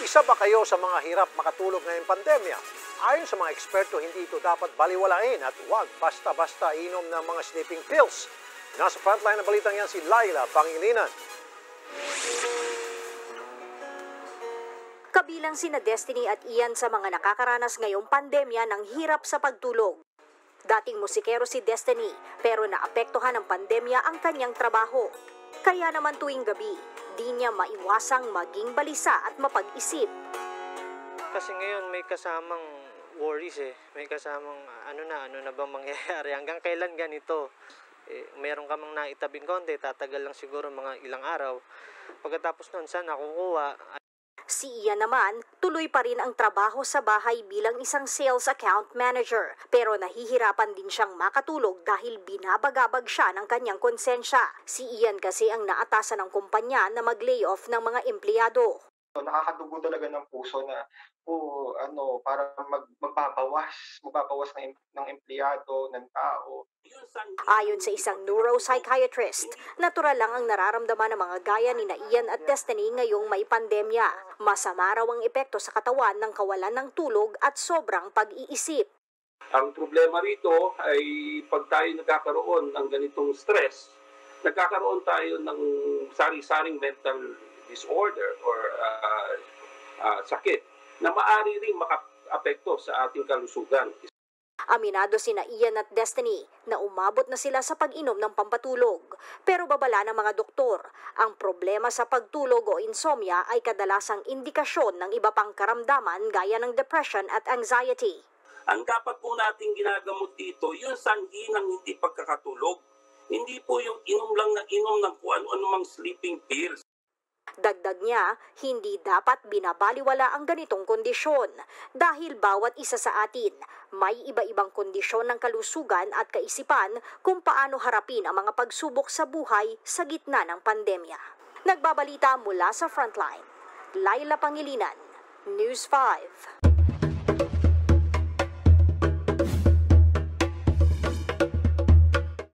Isa ba kayo sa mga hirap makatulog ngayong pandemya? Ayon sa mga eksperto, hindi ito dapat baliwalain at huwag basta-basta inom ng mga sleeping pills. Nasa frontline ng balitang yan si Laila Pangilinan. Kabilang sina Destiny at Ian sa mga nakakaranas ngayong pandemya ng hirap sa pagtulog. Dating musikero si Destiny pero naapektuhan ng pandemya ang kanyang trabaho. Kaya naman tuwing gabi, di niya maiwasang maging balisa at mapag-isip. Kasi ngayon may kasamang worries eh. May kasamang ano na, ano na bang mangyayari? Hanggang kailan ganito? Eh, meron ka mang naitabing konti, tatagal lang siguro mga ilang araw. Pagkatapos nun, saan nakukuha? Si Ian naman, tuloy pa rin ang trabaho sa bahay bilang isang sales account manager. Pero nahihirapan din siyang makatulog dahil binabagabag siya ng kanyang konsensya. Si Ian kasi ang naatasan ng kumpanya na mag-layoff ng mga empleyado. So, nakakadugo talaga ng puso na o ano para mag, magbabawas magbabawas ng, ng empleyado ng tao Ayon sa isang neuropsychiatrist, natural lang ang nararamdaman ng mga gaya ni Ian at Destiny ngayong may pandemya. Masama raw ang epekto sa katawan ng kawalan ng tulog at sobrang pag-iisip. Ang problema rito ay pag tayo nagkakaroon ng ganitong stress, nagkakaroon tayo ng sari-saring mental disorder or uh, uh, sakit na maari ring maka-apekto sa ating kalusugan. Aminado sina Ian at Destiny na umabot na sila sa pag-inom ng pampatulog. Pero babala ng mga doktor, ang problema sa pagtulog o insomnia ay kadalasang indikasyon ng iba pang karamdaman gaya ng depression at anxiety. Ang dapat po nating ginagamot dito, yung sanhi ng hindi pagkakatulog. Hindi po yung inom lang na inom ng kung ano-ano mang sleeping pills. Dagdag niya, hindi dapat binabaliwala ang ganitong kondisyon dahil bawat isa sa atin may iba-ibang kondisyon ng kalusugan at kaisipan kung paano harapin ang mga pagsubok sa buhay sa gitna ng pandemya. Nagbabalita mula sa Frontline, Laila Pangilinan, News 5.